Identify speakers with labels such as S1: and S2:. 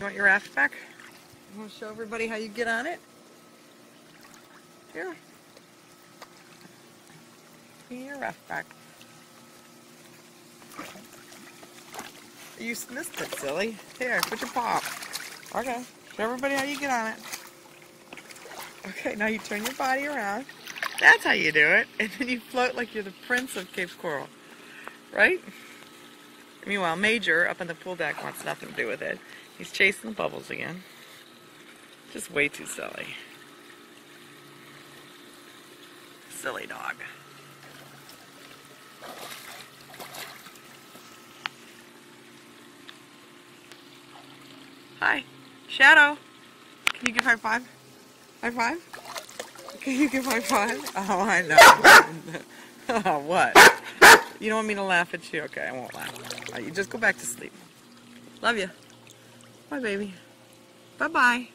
S1: You want your raft back? You want to show everybody how you get on it? Here. Give your raft back. You missed it, silly. Here, put your paw up. Okay. Show everybody how you get on it. Okay, now you turn your body around. That's how you do it. And then you float like you're the prince of Cape Coral. Right? Meanwhile, Major up on the pool deck wants nothing to do with it. He's chasing the bubbles again. Just way too silly. Silly dog. Hi. Shadow. Can you give high five? High five? Can you give high five? Oh, I know. oh, what? You don't want me to laugh at you? Okay, I won't laugh. Right, you just go back to sleep. Love you. Bye, baby. Bye-bye.